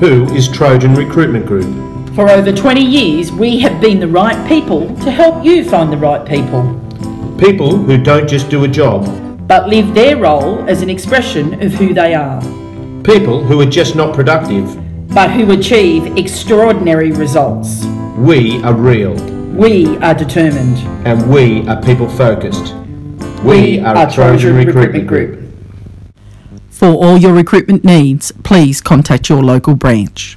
Who is Trojan Recruitment Group? For over 20 years, we have been the right people to help you find the right people, People who don't just do a job. but live their role as an expression of who they are, People who are just not productive. but who achieve extraordinary results. We are real. We are determined. And we are people focused. We are Trojan Recruitment Group. For all your recruitment needs, please contact your local branch.